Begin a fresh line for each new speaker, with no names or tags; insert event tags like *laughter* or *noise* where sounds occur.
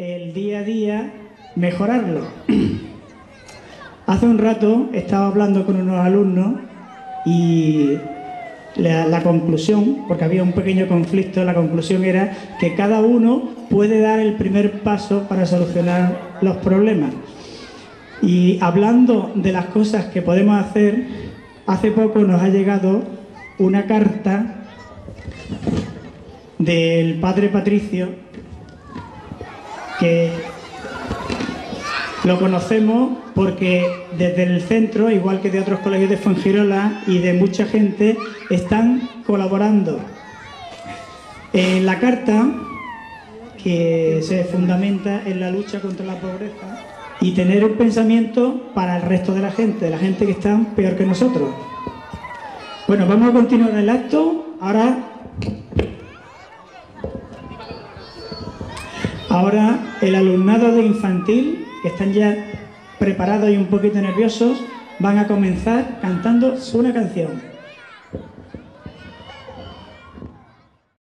el día a día mejorarlo. *clears throat* Hace un rato estaba hablando con unos alumnos y la, la, conclusión, porque había un pequeño conflicto, la conclusión era que cada uno puede dar el primer paso para solucionar los problemas. Y hablando de las cosas que podemos hacer, hace poco nos ha llegado una carta del padre Patricio que lo conocemos porque desde el centro, igual que de otros colegios de Fuengirola y de mucha gente, están colaborando. En la carta, que se fundamenta en la lucha contra la pobreza y tener un pensamiento para el resto de la gente, la gente que está peor que nosotros. Bueno, vamos a continuar el acto. Ahora Ahora el alumnado de infantil, que están ya preparados y un poquito nerviosos, van a comenzar cantando una canción.